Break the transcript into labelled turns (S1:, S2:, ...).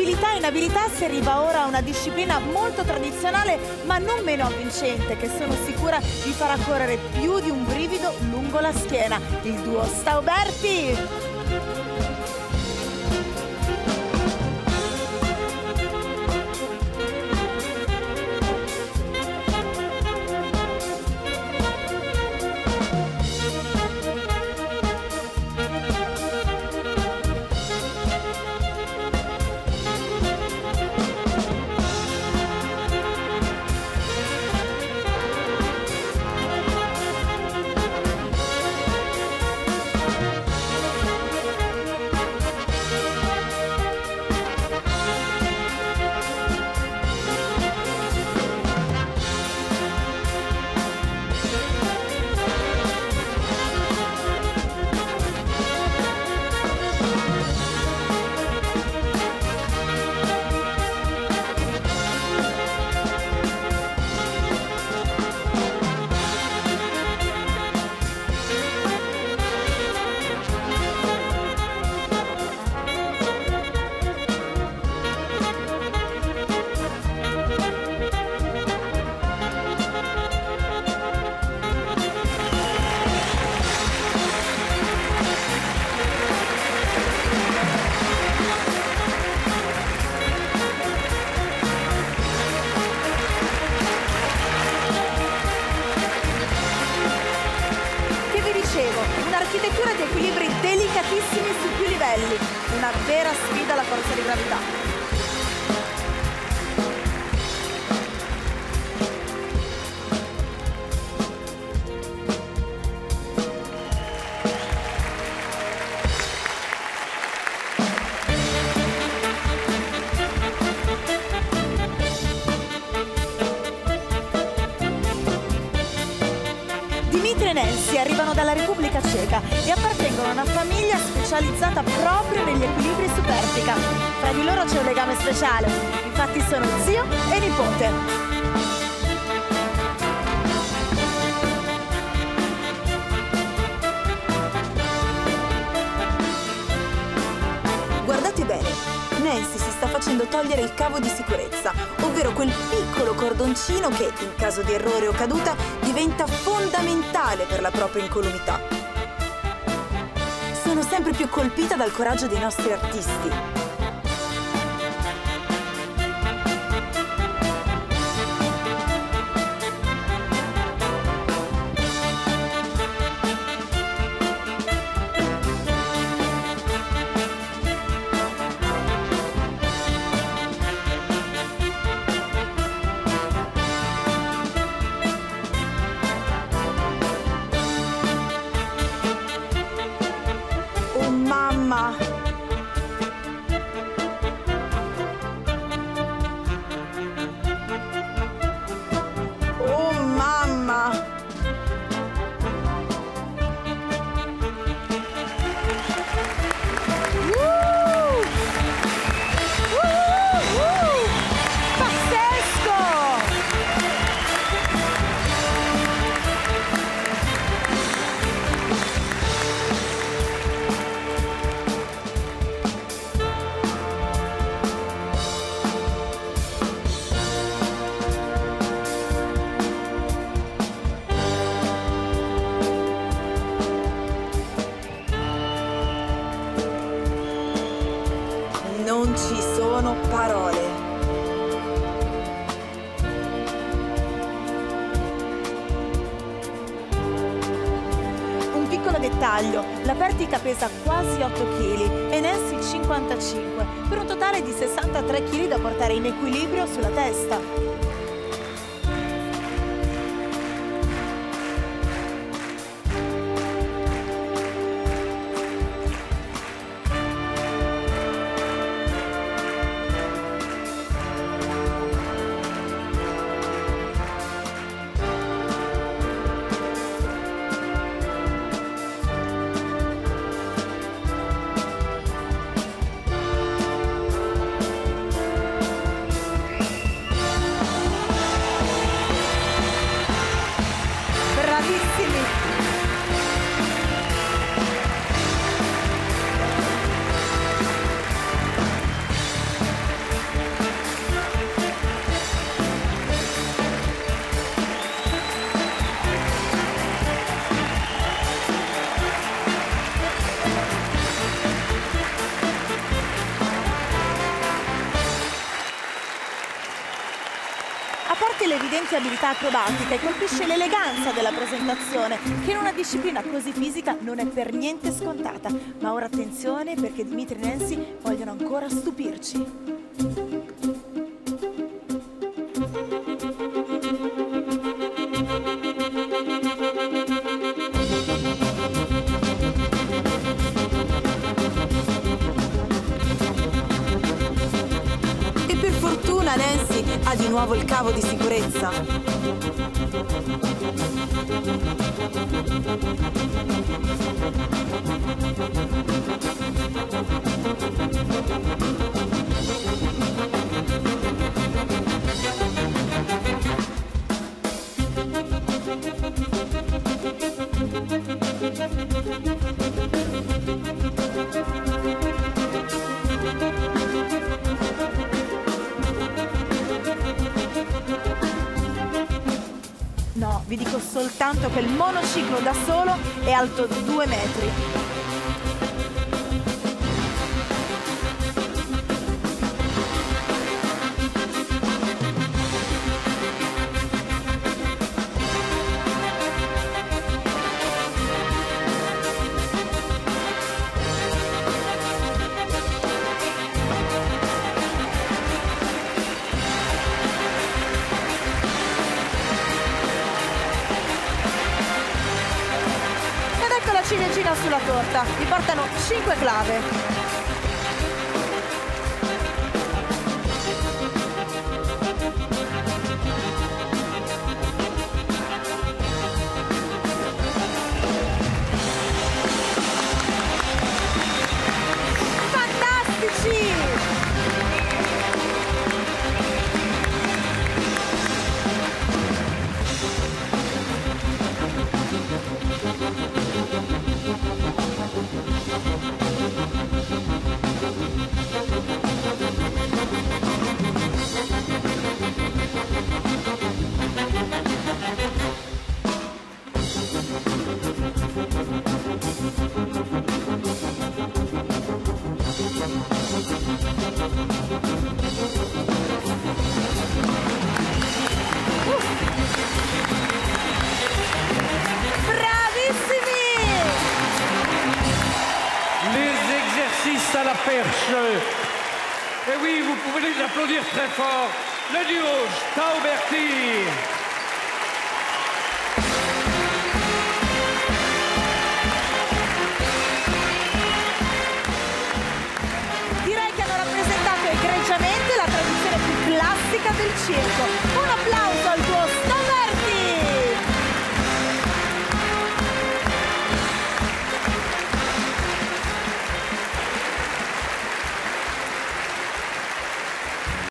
S1: abilità in abilità si arriva ora a una disciplina molto tradizionale ma non meno avvincente che sono sicura vi farà correre più di un brivido lungo la schiena. Il duo Stauberti! Livelli, una vera sfida alla forza di gravità. Nancy arrivano dalla Repubblica Ceca e appartengono a una famiglia specializzata proprio negli equilibri su vertica. Tra di loro c'è un legame speciale, infatti sono zio e nipote. Togliere il cavo di sicurezza, ovvero quel piccolo cordoncino che, in caso di errore o caduta, diventa fondamentale per la propria incolumità. Sono sempre più colpita dal coraggio dei nostri artisti. Non dettaglio, la Pertica pesa quasi 8 kg e Nancy 55, per un totale di 63 kg da portare in equilibrio sulla testa. Evidenti abilità acrobatiche, colpisce l'eleganza della presentazione, che in una disciplina così fisica non è per niente scontata. Ma ora attenzione perché Dimitri e Nancy vogliono ancora stupirci.
S2: E per fortuna Nancy ha di nuovo il cavo di sicurezza.
S1: No, vi dico soltanto che il monociclo da solo è alto 2 metri. Sulla torta. Vi portano 5 clave.
S3: Exercices à la perche. Et oui, vous pouvez les applaudir très fort. Le duo Stauberti.
S1: Direi che hanno rappresentato egregiamente la tradizione più classica del circo. Un applauso al